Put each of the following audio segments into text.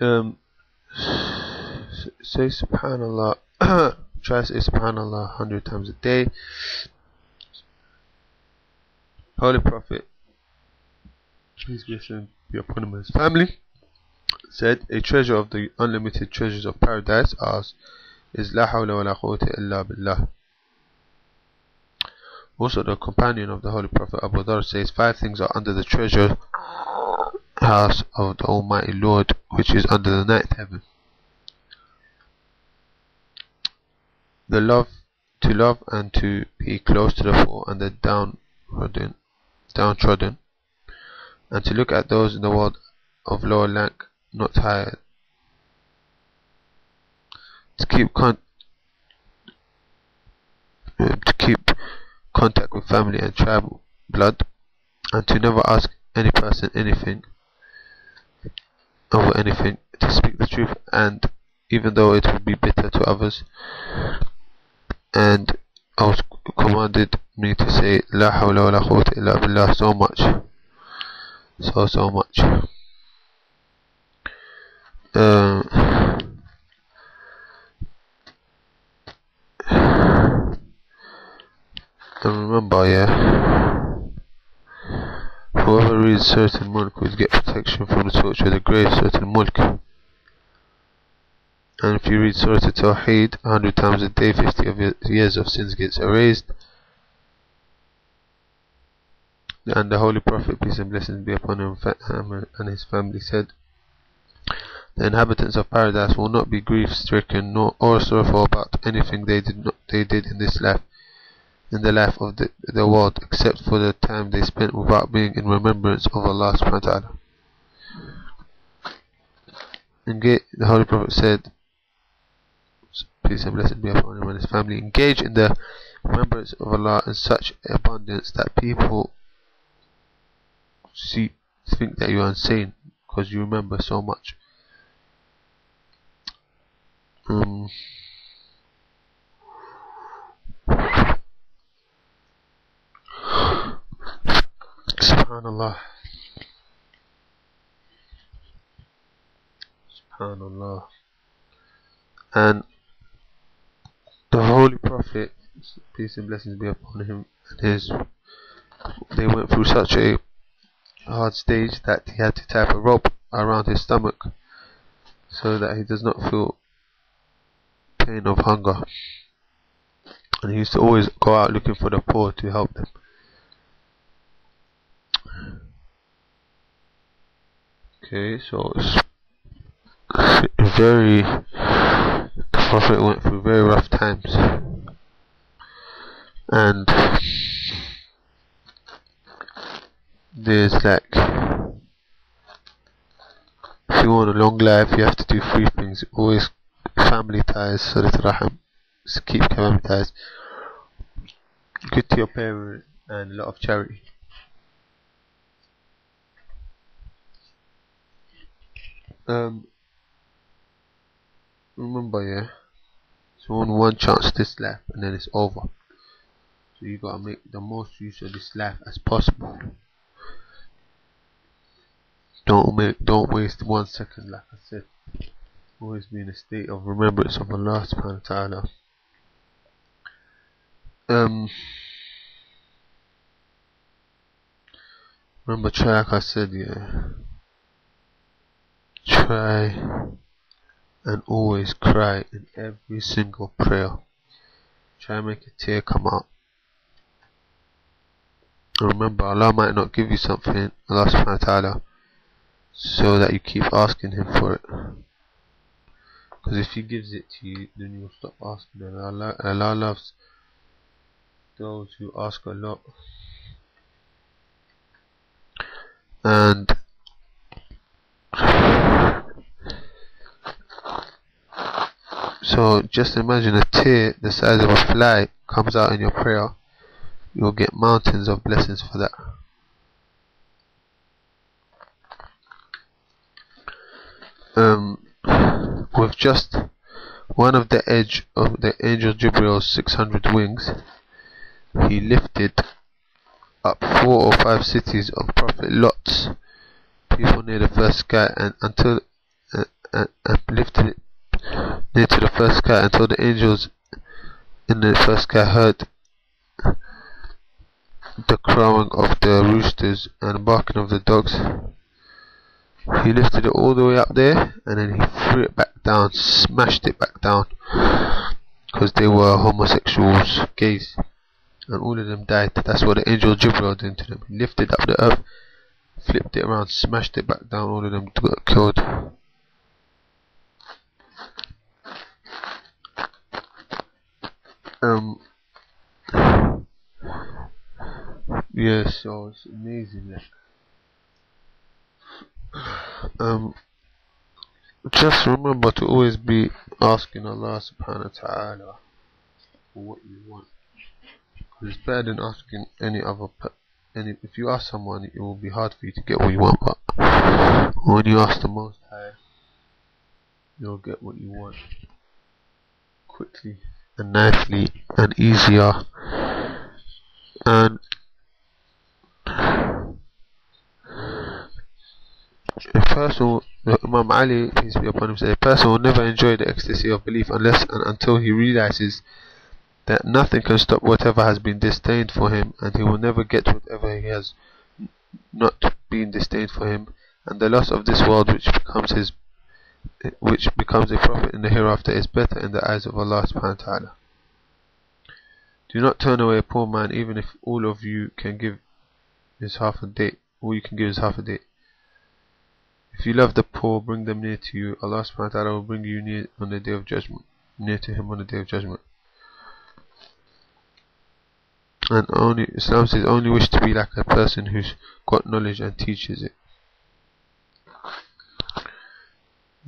um, say subhanallah try to say subhanallah 100 times a day. Holy prophet peace be upon him and his family. Said a treasure of the unlimited treasures of paradise is la hawla wa la quwwata illa billah. Also the companion of the holy prophet Abu Dhar says five things are under the treasure house of the Almighty Lord, which is under the ninth heaven. The love to love and to be close to the poor and the downtrodden, downtrodden, and to look at those in the world of lower rank, not higher. To keep con to keep contact with family and tribal blood, and to never ask any person anything over anything, to speak the truth, and even though it would be bitter to others. And I was commanded me to say La hawla wa la quwwata illa billah so much. So, so much. Um, and remember, yeah. Whoever reads Surat Mulk will get protection from the torture of the grave, Surat Mulk. And if you read Surah Tawheed a hundred times a day, fifty of years of sins gets erased. And the Holy Prophet, peace and blessings be upon him um, and his family, said, The inhabitants of paradise will not be grief-stricken nor or sorrowful about anything they did not they did in this life in the life of the, the world except for the time they spent without being in remembrance of Allah subhanahu wa ta'ala. Engage, the Holy Prophet said, peace and blessing be upon him and his family, engage in the remembrance of Allah in such abundance that people see think that you are insane because you remember so much. Um, Subhanallah. Subhanallah. And the Holy Prophet, peace and blessings be upon him, and his they went through such a hard stage that he had to tie a rope around his stomach so that he does not feel pain of hunger. And he used to always go out looking for the poor to help them. Okay, so it's very the went through very rough times, and there's like if you want a long life, you have to do three things: always family ties, silat rahim, keep family ties, good to your parents, and a lot of charity. Um, remember, yeah, it's only one chance this life, and then it's over. So you gotta make the most use of this life as possible. Don't make, don't waste one second, like I said. Always be in a state of remembrance of Allah Subhanahu wa Taala. Um. Remember, like I said, yeah try and always cry in every single prayer. Try and make a tear come out. remember, Allah might not give you something, Allah subhanahu wa ta'ala, so that you keep asking Him for it. Because if He gives it to you, then you will stop asking. And Allah, Allah loves those who ask a lot. And So just imagine a tear the size of a fly comes out in your prayer. You'll get mountains of blessings for that. Um, with just one of the edge of the angel Jibril's 600 wings, he lifted up four or five cities of Prophet Lot's people near the first sky and until uh, and, and lifted it near to the first sky until the angels in the first sky heard the crowing of the roosters and barking of the dogs. He lifted it all the way up there and then he threw it back down, smashed it back down because they were homosexuals, gays, and all of them died. That's what the angel Jibril did to them. He lifted up the earth, flipped it around, smashed it back down, all of them got killed. Um, yeah, so it's amazing. Um, just remember to always be asking Allah subhanahu wa ta'ala for what you want. It's better than asking any other any if you ask someone it will be hard for you to get what you want but when you ask the most high you'll get what you want quickly nicely and easier. And a person Imam Ali peace be upon him said a person will never enjoy the ecstasy of belief unless and until he realizes that nothing can stop whatever has been disdained for him and he will never get whatever he has not been disdained for him. And the loss of this world which becomes his which becomes a profit in the hereafter is better in the eyes of Allah subhanahu wa ta'ala. Do not turn away a poor man even if all of you can give is half a day. All you can give is half a day. If you love the poor, bring them near to you. Allah subhanahu wa ta'ala will bring you near on the day of judgment. Near to him on the day of judgment. And only Islam says only wish to be like a person who's got knowledge and teaches it.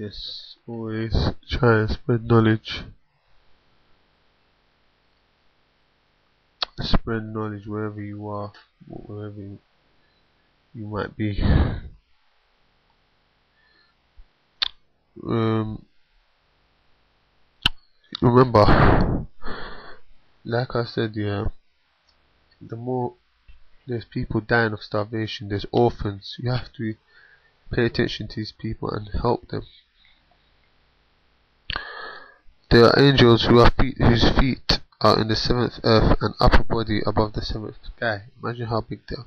Yes, always try and spread knowledge. Spread knowledge wherever you are, wherever you, you might be. Um, remember, like I said, yeah, the more there's people dying of starvation, there's orphans, you have to pay attention to these people and help them. There are angels feet, whose feet are in the seventh earth and upper body above the seventh sky. Imagine how big they are.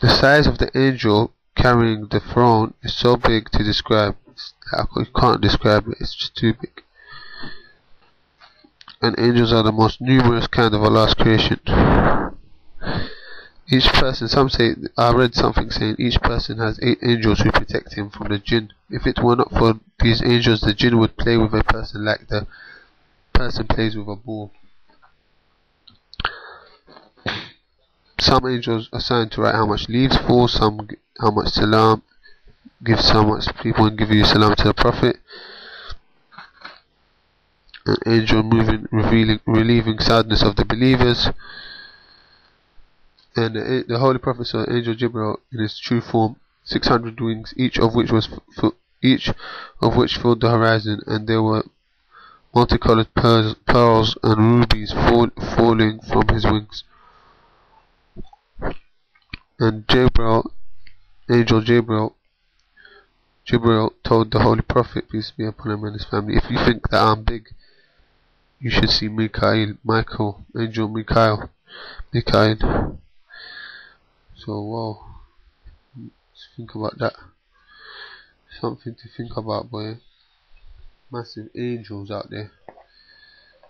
The size of the angel carrying the throne is so big to describe. You can't describe it. It's just too big. And angels are the most numerous kind of Allah's creation. Each person, some say, I read something saying each person has eight angels who protect him from the jinn. If it were not for these angels, the jinn would play with a person like the person plays with a ball. Some angels assigned to write how much leaves fall, some how much salam, give so much people and give you salam to the Prophet. An angel moving, revealing, relieving sadness of the believers and the, the Holy Prophet saw Angel Jibril in his true form, six hundred wings, each of which was each of which filled the horizon, and there were multicolored pearls, pearls and rubies fall, falling from his wings. And Jibril, Angel Jibril, Jibril told the Holy Prophet, peace be upon him and his family, if you think that I'm big, you should see Mikael, Michael, Angel Mikael, Mikael. So wow, think about that. Something to think about, boy. Massive angels out there.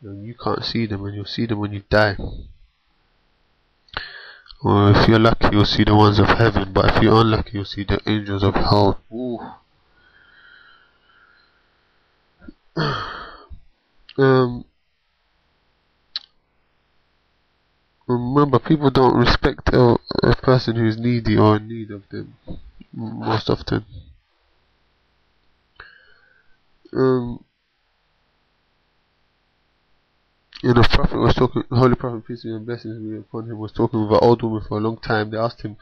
And you can't see them, and you'll see them when you die. Or if you're lucky, you'll see the ones of heaven. But if you're unlucky, you'll see the angels of hell. Ooh. um, Remember, people don't respect a, a person who's needy or in need of them most often. Um, you know, Prophet was talking, Holy Prophet, peace and blessings be upon him, was talking with an old woman for a long time. They asked him,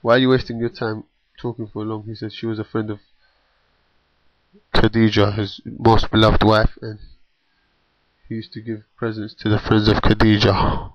"Why are you wasting your time talking for long?" He said she was a friend of Khadija, his most beloved wife, and he used to give presents to the friends of Khadija.